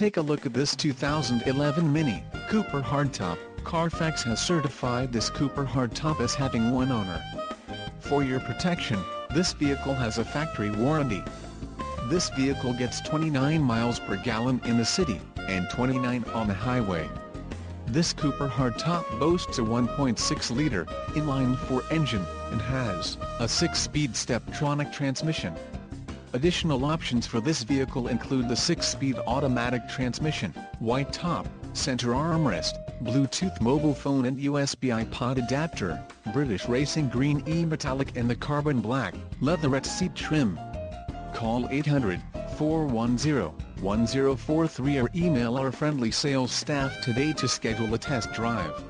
Take a look at this 2011 Mini Cooper Hardtop. Carfax has certified this Cooper Hardtop as having one owner. For your protection, this vehicle has a factory warranty. This vehicle gets 29 miles per gallon in the city, and 29 on the highway. This Cooper hardtop boasts a 1.6-liter, inline-four engine, and has a 6-speed Steptronic transmission. Additional options for this vehicle include the 6-speed automatic transmission, white top, center armrest, Bluetooth mobile phone and USB iPod adapter, British Racing Green E-Metallic and the Carbon Black, leatherette seat trim. Call 800-410-1043 or email our friendly sales staff today to schedule a test drive.